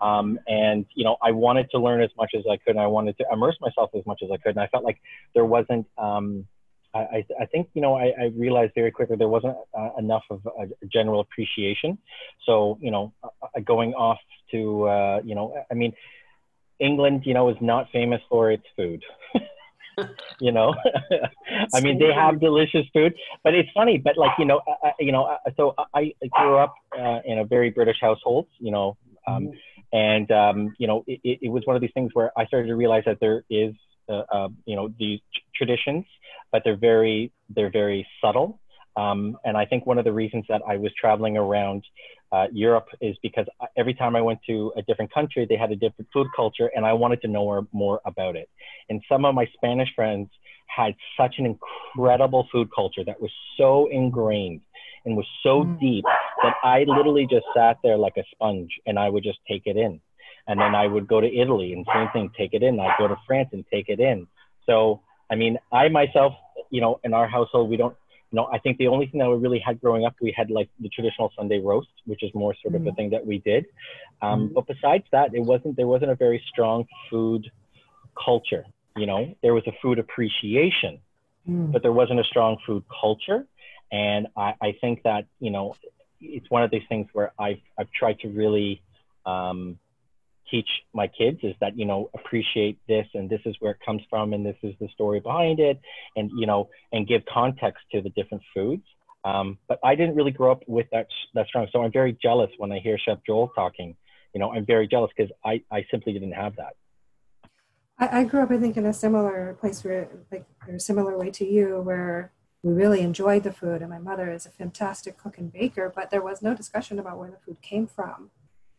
S3: Um, and you know, I wanted to learn as much as I could, and I wanted to immerse myself as much as I could. And I felt like there wasn't. Um, I, I, think you know I, I, realized very quickly there wasn't uh, enough of a general appreciation. So you know, uh, going off to uh, you know, I mean, England, you know, is not famous for its food. you know, I mean, they have delicious food, but it's funny. But like you know, I, you know, so I, grew up uh, in a very British household. You know, um, mm-hmm. and um, you know, it, it, was one of these things where I started to realize that there is, uh, uh, you know, these traditions, but they're very they're very subtle. Um, and I think one of the reasons that I was traveling around uh, Europe is because every time I went to a different country, they had a different food culture, and I wanted to know more, more about it. And some of my Spanish friends had such an incredible food culture that was so ingrained and was so mm. deep that I literally just sat there like a sponge and I would just take it in. And then I would go to Italy and same thing, take it in. I'd go to France and take it in. So, I mean, I myself, you know, in our household, we don't know, I think the only thing that we really had growing up, we had like the traditional Sunday roast, which is more sort of mm-hmm. the thing that we did. Um, mm-hmm. But besides that, it wasn't there wasn't a very strong food culture. You know, there was a food appreciation, mm. but there wasn't a strong food culture. And I, I think that you know, it's one of these things where I've I've tried to really um, teach my kids is that you know appreciate this and this is where it comes from and this is the story behind it and you know and give context to the different foods. Um, but i didn't really grow up with that that strong so i'm very jealous when i hear chef johl talking. You know i'm very jealous because i i simply didn't have that.
S1: I, I grew up i think in a similar place where like or similar way to you where we really enjoyed the food and my mother is a fantastic cook and baker but there was no discussion about where the food came from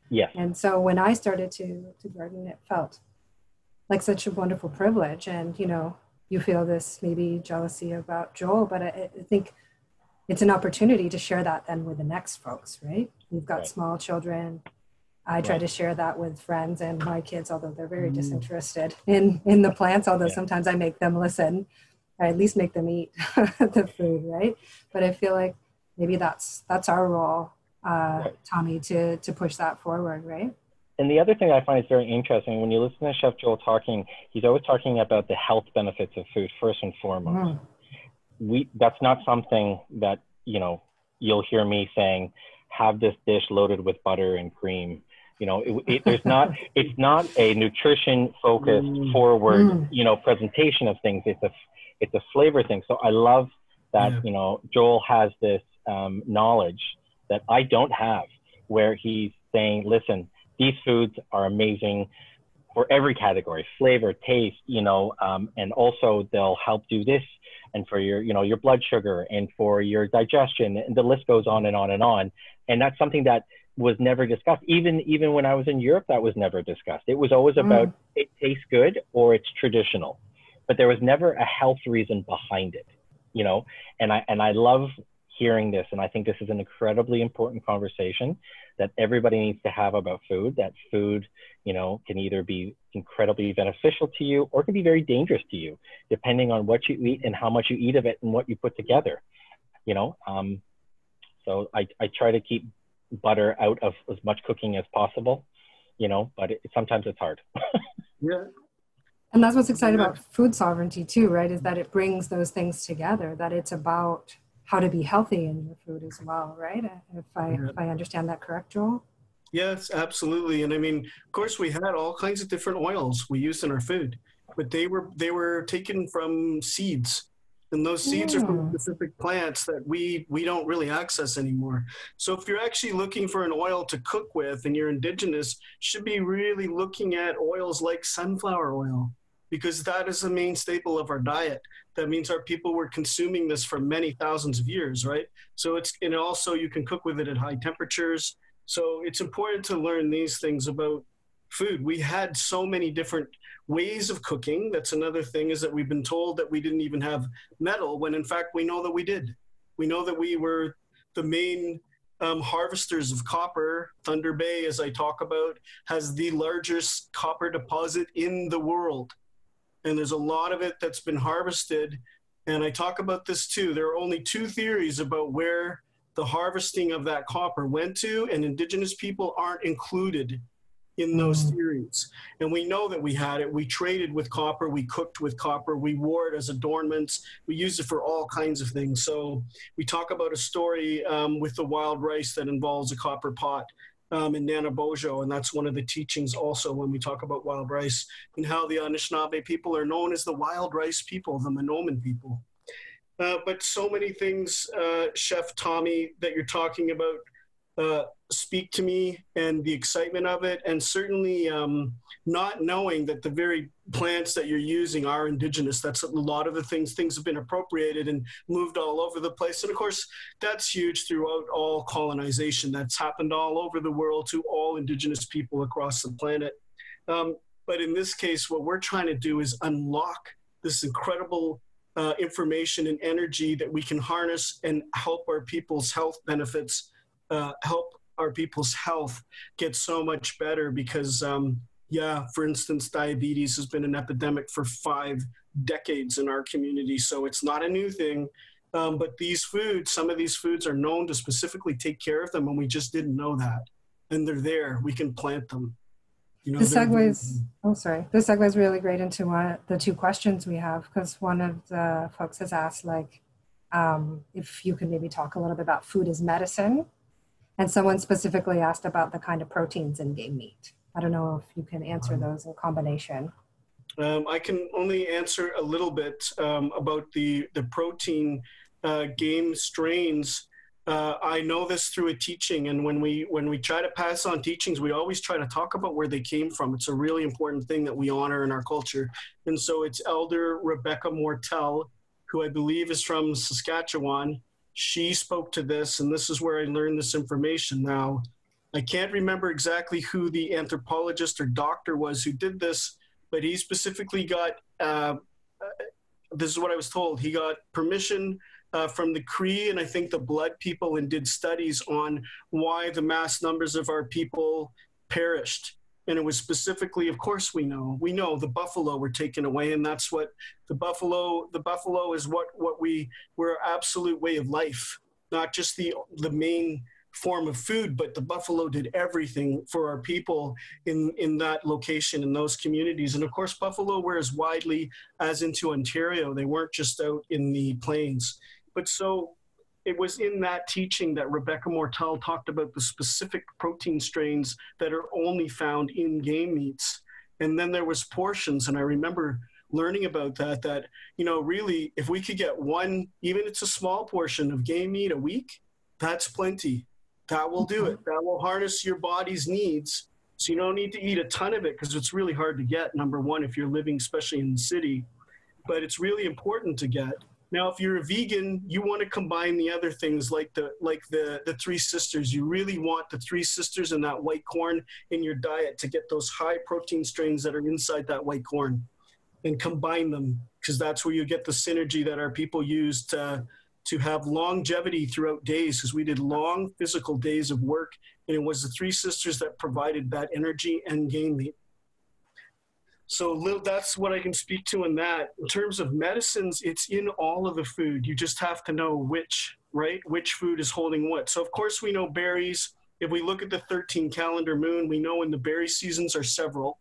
S3: Yes.
S1: And so when I started to to garden, it felt like such a wonderful privilege. And you know, you feel this maybe jealousy about Johl, but I, I think it's an opportunity to share that then with the next folks, right? We've got right. small children. I try right. to share that with friends and my kids, although they're very mm. disinterested in in the plants. Although yeah. sometimes I make them listen, or at least make them eat the food, right? But I feel like maybe that's that's our role uh, right. Tommy to to push that forward, right?
S3: And the other thing I find is very interesting when you listen to Chef Johl talking, he's always talking about the health benefits of food first and foremost. Mm. We that's not something that you know you'll hear me saying, have this dish loaded with butter and cream. You know, it, it, there's not it's not a nutrition focused mm. forward mm. you know presentation of things. It's a it's a flavor thing. So I love that yeah. you know Johl has this um, knowledge that I don't have, where he's saying, listen, these foods are amazing for every category, flavor, taste, you know, um, and also they'll help do this and for your, you know, your blood sugar and for your digestion, and the list goes on and on and on. And that's something that was never discussed. Even even when I was in Europe, that was never discussed. It was always about mm. it tastes good or it's traditional, but there was never a health reason behind it, you know. And I and I love hearing this. And I think this is an incredibly important conversation that everybody needs to have about food. That food, you know, can either be incredibly beneficial to you or can be very dangerous to you, depending on what you eat and how much you eat of it and what you put together. You know, um, so I, I try to keep butter out of as much cooking as possible, you know, but it, sometimes it's hard.
S2: yeah.
S1: And that's what's exciting about food sovereignty too, right? Is that it brings those things together, that it's about how to be healthy in your food as well, right? Uh, if I yeah. if I understand that correct, Johl.
S2: Yes, absolutely. And I mean, of course, we had all kinds of different oils we used in our food, but they were they were taken from seeds, and those seeds yeah. are from mm. specific plants that we we don't really access anymore. So if you're actually looking for an oil to cook with, and you're indigenous, should be really looking at oils like sunflower oil because that is the main staple of our diet. That means our people were consuming this for many thousands of years, right? So it's and also you can cook with it at high temperatures. So it's important to learn these things about food. We had so many different ways of cooking. That's another thing is that we've been told that we didn't even have metal when in fact we know that we did. We know that we were the main um, harvesters of copper. Thunder Bay, as I talk about, has the largest copper deposit in the world and there's a lot of it that's been harvested. And I talk about this too. There are only two theories about where the harvesting of that copper went to, and indigenous people aren't included in those
S1: Mm.
S2: theories. And we know that we had it. We traded with copper, we cooked with copper, we wore it as adornments, we used it for all kinds of things. So we talk about a story um, with the wild rice that involves a copper pot. Um, in Nanabojo, and that's one of the teachings also when we talk about wild rice and how the Anishinaabe people are known as the wild rice people, the Minoman people. Uh, but so many things, uh, Chef Tommy, that you're talking about uh, speak to me and the excitement of it, and certainly um, not knowing that the very plants that you're using are indigenous. That's a lot of the things. Things have been appropriated and moved all over the place, and of course, that's huge throughout all colonization. That's happened all over the world to all indigenous people across the planet. Um, but in this case, what we're trying to do is unlock this incredible uh, information and energy that we can harness and help our people's health benefits, uh, help our people's health get so much better because, um, yeah, for instance, diabetes has been an epidemic for five decades in our community. So it's not a new thing. Um, but these foods, some of these foods are known to specifically take care of them, and we just didn't know that. And they're there. We can plant them. You know, they're-
S1: segues, oh, sorry. This segues really great into one, the two questions we have because one of the folks has asked, like, um, if you can maybe talk a little bit about food as medicine. And someone specifically asked about the kind of proteins in game meat. I don't know if you can answer those in combination.
S2: Um, I can only answer a little bit um, about the the protein uh, game strains. Uh, I know this through a teaching, and when we when we try to pass on teachings, we always try to talk about where they came from. It's a really important thing that we honor in our culture, and so it's Elder Rebecca Mortel, who I believe is from Saskatchewan. She spoke to this, and this is where I learned this information. Now, I can't remember exactly who the anthropologist or doctor was who did this, but he specifically got uh, this is what I was told. He got permission uh, from the Cree and I think the Blood people and did studies on why the mass numbers of our people perished. And it was specifically, of course, we know we know the buffalo were taken away, and that's what the buffalo. The buffalo is what what we we're absolute way of life, not just the the main form of food, but the buffalo did everything for our people in, in that location, in those communities. And of course, buffalo were as widely as into Ontario. They weren't just out in the plains. But so it was in that teaching that Rebecca Mortel talked about the specific protein strains that are only found in game meats. And then there was portions, and I remember learning about that, that, you know, really, if we could get one, even it's a small portion of game meat a week, that's plenty that will do it. That will harness your body's needs. So you don't need to eat a ton of it because it's really hard to get, number one, if you're living, especially in the city. But it's really important to get. Now, if you're a vegan, you want to combine the other things like the like the the three sisters. You really want the three sisters and that white corn in your diet to get those high protein strains that are inside that white corn, and combine them because that's where you get the synergy that our people use to to have longevity throughout days because we did long physical days of work and it was the three sisters that provided that energy and game meat so that's what i can speak to in that in terms of medicines it's in all of the food you just have to know which right which food is holding what so of course we know berries if we look at the 13 calendar moon we know in the berry seasons are several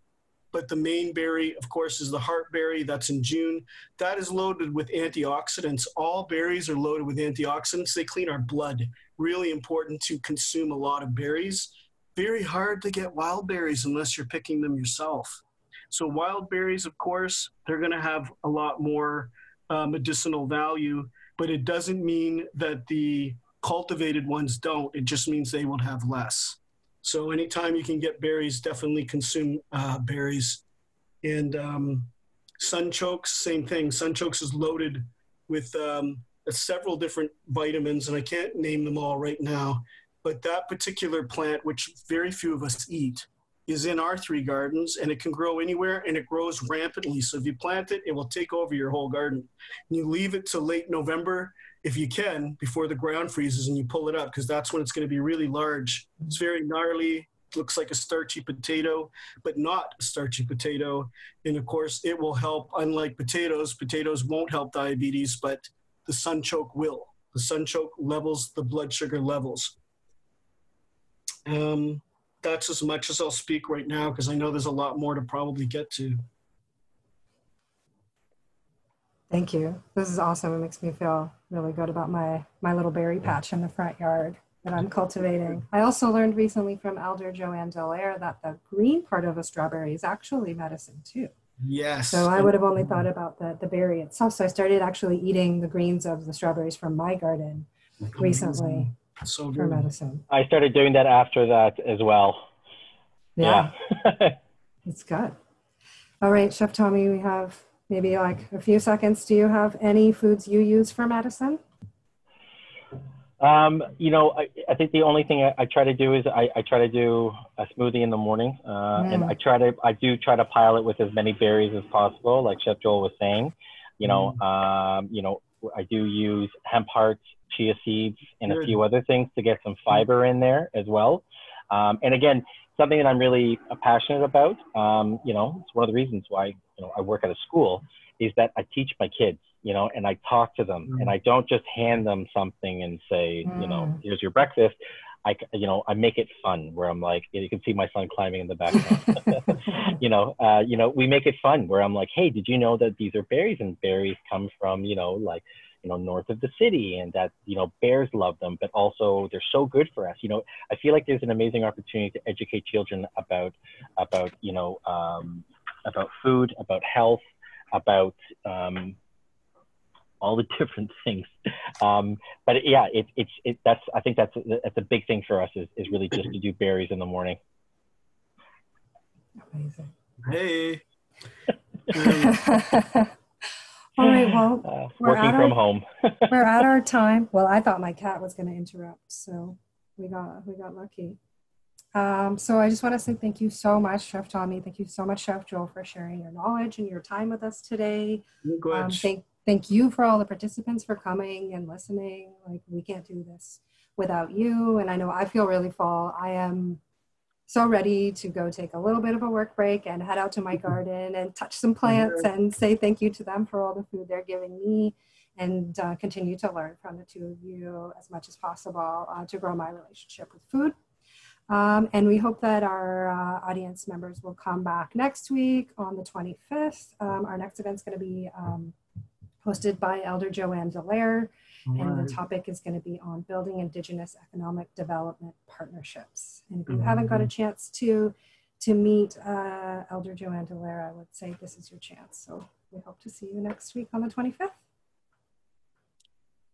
S2: but the main berry, of course, is the heartberry. That's in June. That is loaded with antioxidants. All berries are loaded with antioxidants. They clean our blood. Really important to consume a lot of berries. Very hard to get wild berries unless you're picking them yourself. So wild berries, of course, they're going to have a lot more uh, medicinal value, but it doesn't mean that the cultivated ones don't. It just means they will have less. So anytime you can get berries, definitely consume uh, berries. And um, sunchokes, same thing. Sunchokes is loaded with um, several different vitamins, and I can't name them all right now. But that particular plant, which very few of us eat, is in our three gardens, and it can grow anywhere, and it grows rampantly. So if you plant it, it will take over your whole garden. And you leave it to late November, if you can, before the ground freezes and you pull it up, because that's when it's going to be really large. It's very gnarly, looks like a starchy potato, but not a starchy potato. And of course, it will help, unlike potatoes, potatoes won't help diabetes, but the sunchoke will. The sunchoke levels the blood sugar levels. Um, that's as much as I'll speak right now because I know there's a lot more to probably get to.
S1: Thank you. This is awesome. It makes me feel really good about my my little berry patch in the front yard that I'm cultivating. I also learned recently from Elder Joanne Dallaire that the green part of a strawberry is actually medicine too.
S2: Yes.
S1: So I would have only thought about the, the berry itself. So I started actually eating the greens of the strawberries from my garden recently
S2: So
S1: for medicine.
S3: I started doing that after that as well.
S1: Yeah,
S3: Yeah.
S1: it's good. All right, Chef Tommy, we have maybe like a few seconds. Do you have any foods you use for medicine?
S3: Um, you know, I, I think the only thing I, I try to do is I, I try to do a smoothie in the morning, uh, and
S1: Mm.
S3: I try to I do try to pile it with as many berries as possible, like Chef Johl was saying. You know, um, you know, I do use hemp hearts, chia seeds, and a few other things to get some fiber in there as well. Um, and again, something that I'm really passionate about. Um, you know, it's one of the reasons why you know I work at a school is that I teach my kids. You know, and I talk to them,
S2: Mm.
S3: and I don't just hand them something and say, you know,
S1: Mm.
S3: here's your breakfast. I, you know, I make it fun where I'm like, you can see my son climbing in the background. you know, uh, you know, we make it fun where I'm like, hey, did you know that these are berries and berries come from, you know, like, you know, north of the city and that, you know, bears love them, but also they're so good for us. You know, I feel like there's an amazing opportunity to educate children about, about, you know, um, about food, about health, about, um, all the different things. Um, but yeah, it, it's, it, that's, I think that's, that's a big thing for us is, is really just to do berries in the morning.
S1: Amazing.
S2: Hey.
S1: All right, well,
S3: Uh,
S1: We're
S3: working from
S1: our-
S3: home.
S1: we're at our time. Well, I thought my cat was going to interrupt, so we got we got lucky. Um, so I just want to say thank you so much, Chef Tommy. Thank you so much, Chef Johl, for sharing your knowledge and your time with us today. Um, thank thank you for all the participants for coming and listening. Like we can't do this without you. And I know I feel really full. I am so ready to go take a little bit of a work break and head out to my garden and touch some plants and say thank you to them for all the food they're giving me and uh, continue to learn from the two of you as much as possible uh, to grow my relationship with food. Um, and we hope that our uh, audience members will come back next week on the 25th. Um, our next event is going to be um, hosted by Elder Joanne Dallaire, and the topic is going to be on building Indigenous economic development partnerships. And if you
S2: Mhm.
S1: haven't got a chance to to meet uh, Elder Joanne Dallaire, I would say this is your chance. So we hope to see you next week on the 25th.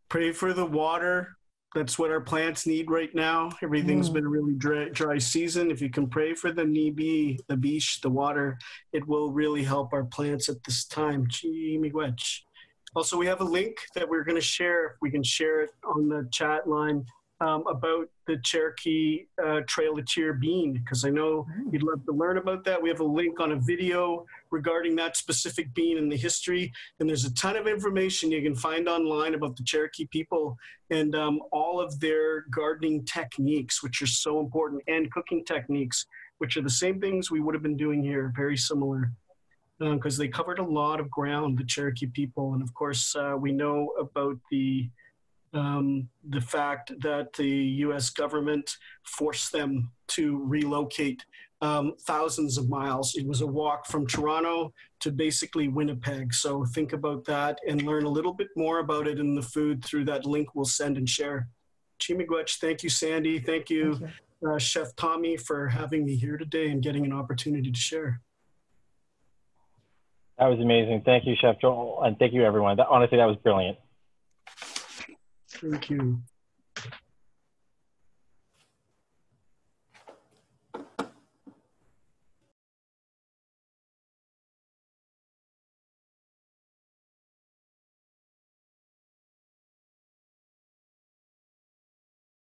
S2: Pray for the water. That's what our plants need right now. Everything's
S1: Mm.
S2: been a really dry, dry season. If you can pray for the nibi, the beach, the water, it will really help our plants at this time. Gee, miigwech. Also, we have a link that we're going to share. If we can share it on the chat line um, about the Cherokee uh, Trail of Tears bean because I know you'd love to learn about that. We have a link on a video regarding that specific bean and the history. And there's a ton of information you can find online about the Cherokee people and um, all of their gardening techniques, which are so important, and cooking techniques, which are the same things we would have been doing here, very similar. Because they covered a lot of ground, the Cherokee people, and of course uh, we know about the um, the fact that the U.S. government forced them to relocate um, thousands of miles. It was a walk from Toronto to basically Winnipeg. So think about that and learn a little bit more about it in the food through that link we'll send and share. Chimigwech, thank you, Sandy. Thank you,
S1: Thank you.
S2: uh, Chef Tommy, for having me here today and getting an opportunity to share.
S3: That was amazing. Thank you, Chef Johl, and thank you, everyone. That, honestly, that was brilliant.
S2: Thank you.